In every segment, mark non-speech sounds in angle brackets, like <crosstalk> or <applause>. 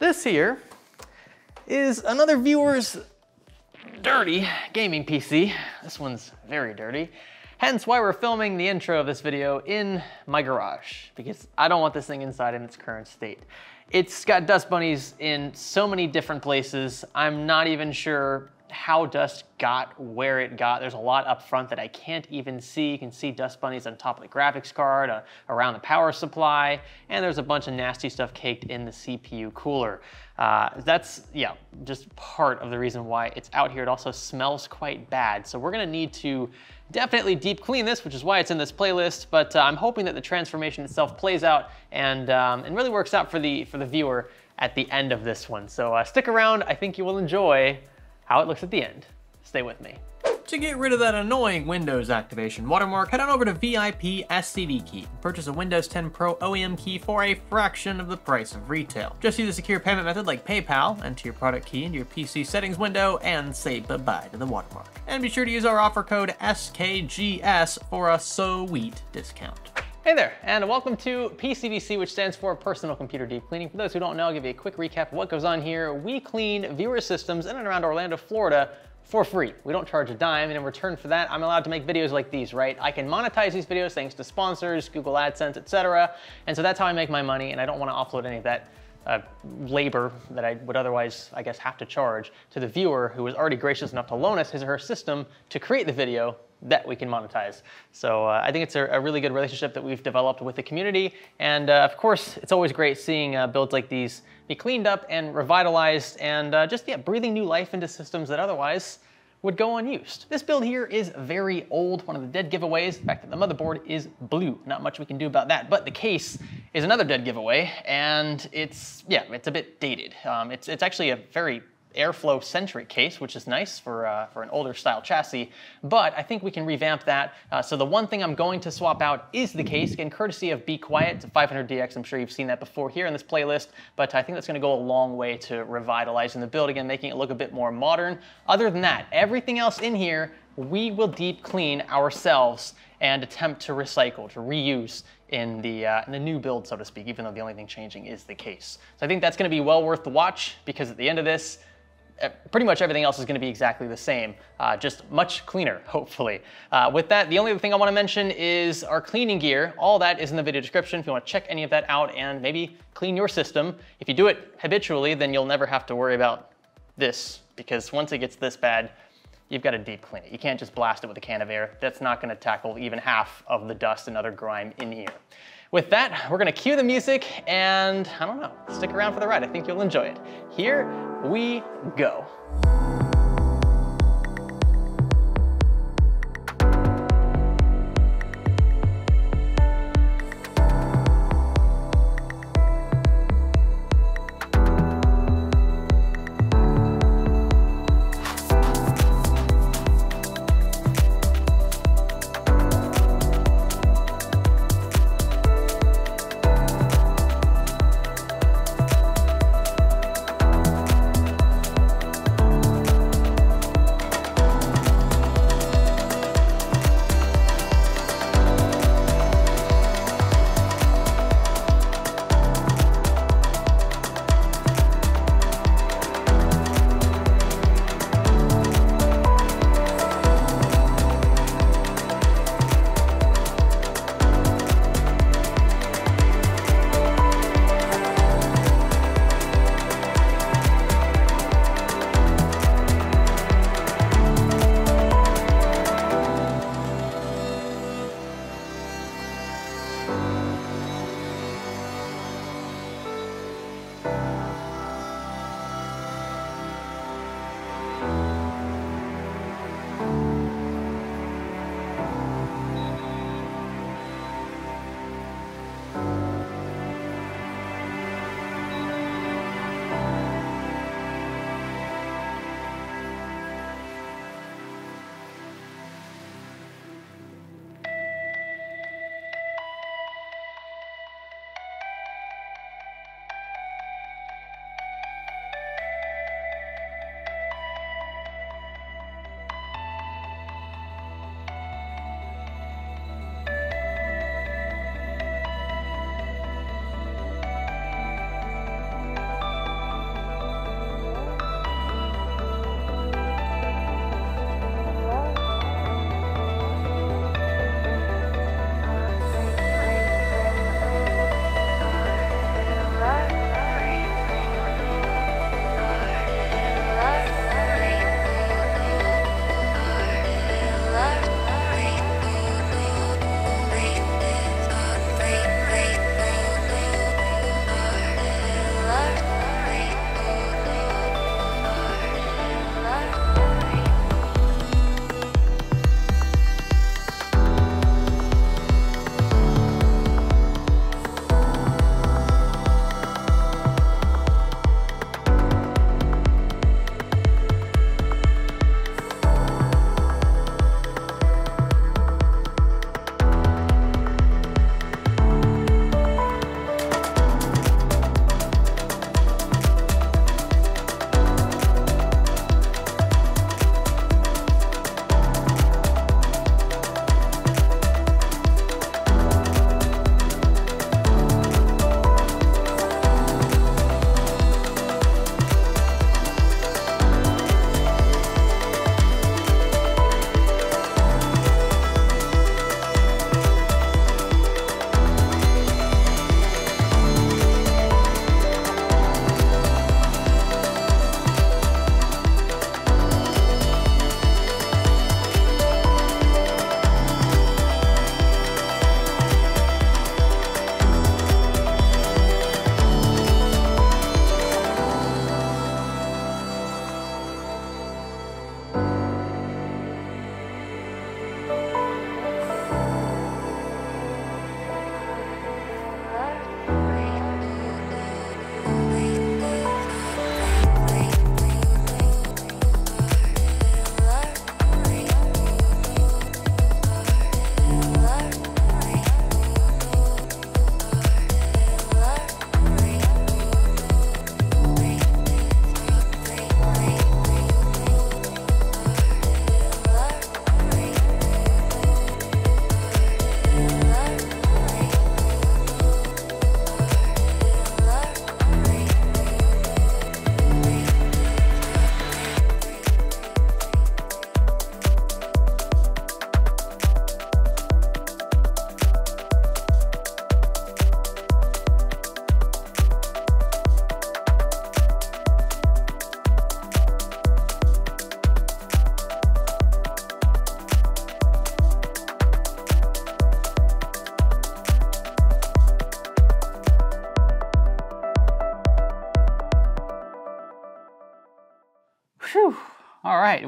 This here is another viewer's dirty gaming PC. This one's very dirty. Hence why we're filming the intro of this video in my garage, because I don't want this thing inside in its current state. It's got dust bunnies in so many different places. I'm not even sure how dust got where it got. There's a lot up front that I can't even see. You can see dust bunnies on top of the graphics card, uh, around the power supply, and there's a bunch of nasty stuff caked in the CPU cooler. Uh, that's, yeah, just part of the reason why it's out here. It also smells quite bad. So we're gonna need to definitely deep clean this, which is why it's in this playlist, but uh, I'm hoping that the transformation itself plays out and, um, and really works out for the, for the viewer at the end of this one. So uh, stick around, I think you will enjoy how it looks at the end. Stay with me. To get rid of that annoying Windows activation watermark, head on over to VIP SCD Key. and Purchase a Windows 10 Pro OEM key for a fraction of the price of retail. Just use a secure payment method like PayPal, enter your product key into your PC settings window, and say bye-bye to the watermark. And be sure to use our offer code SKGS for a sweet discount. Hey there, and welcome to PCDC, which stands for Personal Computer Deep Cleaning. For those who don't know, I'll give you a quick recap of what goes on here. We clean viewer systems in and around Orlando, Florida for free. We don't charge a dime, and in return for that, I'm allowed to make videos like these, right? I can monetize these videos thanks to sponsors, Google AdSense, etc. And so that's how I make my money, and I don't want to offload any of that uh, labor that I would otherwise, I guess, have to charge to the viewer who was already gracious enough to loan us his or her system to create the video that we can monetize. So uh, I think it's a, a, really good relationship that we've developed with the community. And uh, of course, it's always great seeing uh, builds like these be cleaned up and revitalized and uh, just yeah, breathing new life into systems that otherwise would go unused. This build here is very old, one of the dead giveaways. The fact that the motherboard is blue, not much we can do about that. But the case is another dead giveaway, and it's, yeah, it's a bit dated. Um, it's, it's actually a very airflow centric case, which is nice for, uh, for an older style chassis, but I think we can revamp that. Uh, so the one thing I'm going to swap out is the case, again, courtesy of Be Quiet. It's a 500DX, I'm sure you've seen that before here in this playlist, but I think that's gonna go a long way to revitalizing the build, again, making it look a bit more modern. Other than that, everything else in here, we will deep clean ourselves and attempt to recycle, to reuse in the, uh, in the new build, so to speak, even though the only thing changing is the case. So I think that's gonna be well worth the watch because at the end of this, pretty much everything else is going to be exactly the same, uh, just much cleaner, <laughs> hopefully. Uh, with that, the only other thing I want to mention is our cleaning gear. All that is in the video description if you want to check any of that out and maybe clean your system. If you do it habitually, then you'll never have to worry about this because once it gets this bad, you've got to deep clean it. You can't just blast it with a can of air. That's not going to tackle even half of the dust and other grime in here. With that, we're gonna cue the music and I don't know, stick around for the ride. I think you'll enjoy it. Here we go.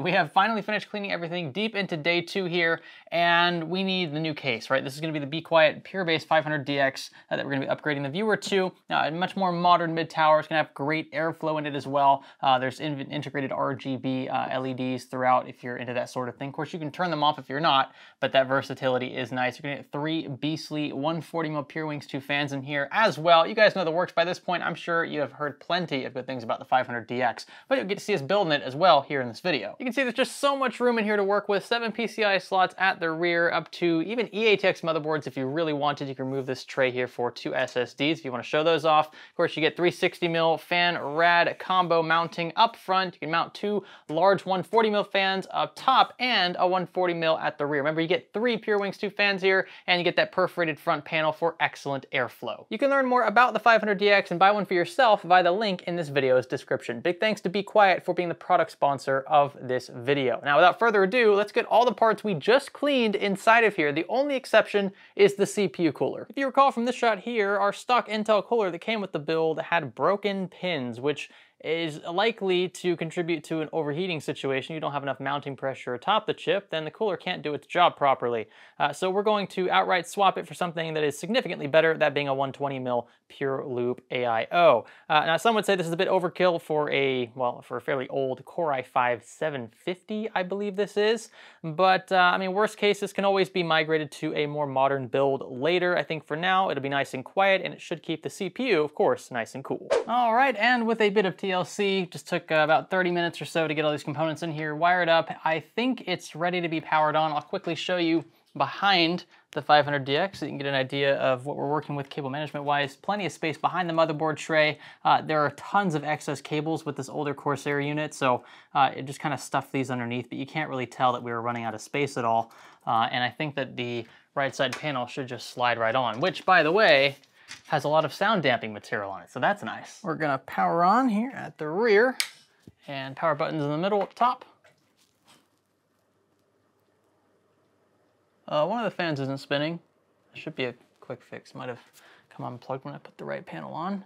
We have finally finished cleaning everything deep into day two here, and we need the new case, right? This is gonna be the Be Quiet Pure Base 500DX uh, that we're gonna be upgrading the viewer to. Now, a much more modern mid-tower, it's gonna have great airflow in it as well. Uh, there's in integrated RGB uh, LEDs throughout if you're into that sort of thing. Of course, you can turn them off if you're not, but that versatility is nice. You're gonna get three beastly 140 mil Pure Wings 2 fans in here as well. You guys know the works by this point. I'm sure you have heard plenty of good things about the 500DX, but you'll get to see us building it as well here in this video. You can see there's just so much room in here to work with. Seven PCI slots at the rear, up to even eATX motherboards if you really wanted. You can remove this tray here for two SSDs if you want to show those off. Of course, you get 360 mil fan rad combo mounting up front. You can mount two large 140 mil fans up top and a 140 mil at the rear. Remember, you get three Pure Wings 2 fans here, and you get that perforated front panel for excellent airflow. You can learn more about the 500DX and buy one for yourself via the link in this video's description. Big thanks to Be Quiet for being the product sponsor of this video. Now, without further ado, let's get all the parts we just cleaned inside of here. The only exception is the CPU cooler. If you recall from this shot here, our stock Intel cooler that came with the build had broken pins, which is likely to contribute to an overheating situation. You don't have enough mounting pressure atop the chip, then the cooler can't do its job properly. Uh, so we're going to outright swap it for something that is significantly better, that being a 120 mil pure loop AIO. Uh, now some would say this is a bit overkill for a, well, for a fairly old Core i5 750, I believe this is. But uh, I mean, worst case, this can always be migrated to a more modern build later. I think for now, it'll be nice and quiet and it should keep the CPU, of course, nice and cool. All right, and with a bit of TLC PLC. Just took uh, about 30 minutes or so to get all these components in here wired up. I think it's ready to be powered on. I'll quickly show you behind the 500DX so you can get an idea of what we're working with cable management wise. Plenty of space behind the motherboard tray. Uh, there are tons of excess cables with this older Corsair unit, so uh, it just kind of stuffed these underneath, but you can't really tell that we were running out of space at all. Uh, and I think that the right side panel should just slide right on, which by the way, has a lot of sound damping material on it, so that's nice. We're gonna power on here at the rear and power buttons in the middle up top. Uh, one of the fans isn't spinning. It should be a quick fix. Might have come unplugged when I put the right panel on.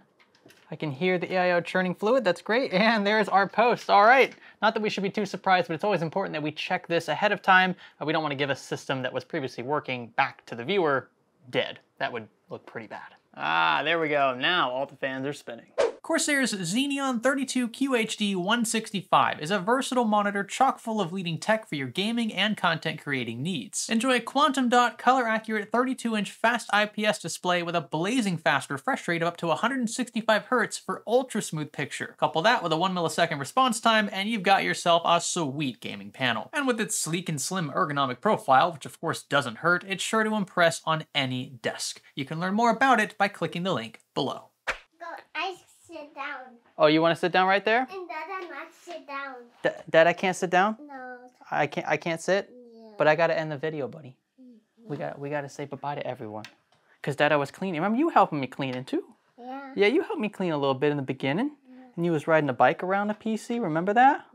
I can hear the AIO churning fluid, that's great. And there's our post, all right. Not that we should be too surprised, but it's always important that we check this ahead of time. Uh, we don't wanna give a system that was previously working back to the viewer dead. That would look pretty bad. Ah, there we go. Now all the fans are spinning. Corsair's Xeneon 32 QHD 165 is a versatile monitor chock full of leading tech for your gaming and content creating needs. Enjoy a quantum dot, color accurate 32 inch fast IPS display with a blazing fast refresh rate of up to 165 Hz for ultra smooth picture. Couple that with a 1 millisecond response time and you've got yourself a sweet gaming panel. And with its sleek and slim ergonomic profile, which of course doesn't hurt, it's sure to impress on any desk. You can learn more about it by clicking the link below. Sit down. Oh, you want to sit down right there? And Dada not sit down. D Dad, I can't sit down. No. I can't. I can't sit. Yeah. But I gotta end the video, buddy. We got. We gotta say goodbye to everyone. Cause Dad, I was cleaning. Remember you helping me cleaning too? Yeah. Yeah, you helped me clean a little bit in the beginning, and you was riding a bike around the PC. Remember that?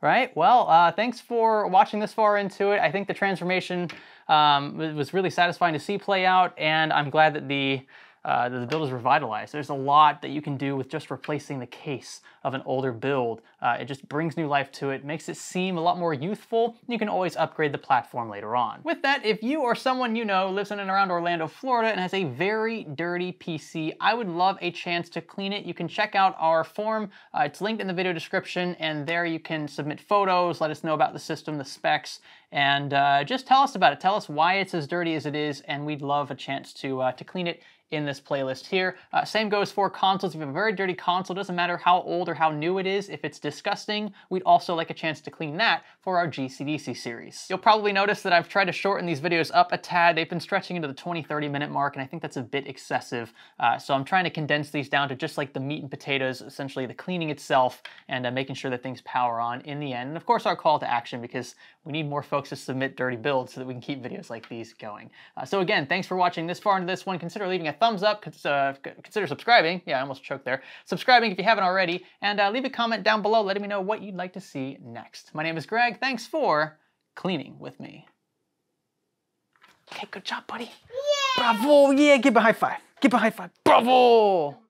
Right. Well, uh, thanks for watching this far into it. I think the transformation um, was really satisfying to see play out, and I'm glad that the uh, the build is revitalized. There's a lot that you can do with just replacing the case of an older build. Uh, it just brings new life to it, makes it seem a lot more youthful. You can always upgrade the platform later on. With that, if you or someone you know lives in and around Orlando, Florida, and has a very dirty PC, I would love a chance to clean it. You can check out our form. Uh, it's linked in the video description, and there you can submit photos, let us know about the system, the specs, and uh, just tell us about it. Tell us why it's as dirty as it is, and we'd love a chance to uh, to clean it in this playlist here. Uh, same goes for consoles. If you have a very dirty console, doesn't matter how old or how new it is, if it's disgusting, we'd also like a chance to clean that for our GCDC series. You'll probably notice that I've tried to shorten these videos up a tad. They've been stretching into the 20, 30 minute mark, and I think that's a bit excessive. Uh, so I'm trying to condense these down to just like the meat and potatoes, essentially the cleaning itself, and uh, making sure that things power on in the end. And of course, our call to action, because we need more folks to submit dirty builds so that we can keep videos like these going. Uh, so again, thanks for watching this far into this one. Consider leaving a thumbs up, uh, consider subscribing. Yeah, I almost choked there. Subscribing if you haven't already, and uh, leave a comment down below letting me know what you'd like to see next. My name is Greg. Thanks for cleaning with me. Okay, good job, buddy. Yeah. Bravo. Yeah, give a high five. Give a high five. Bravo.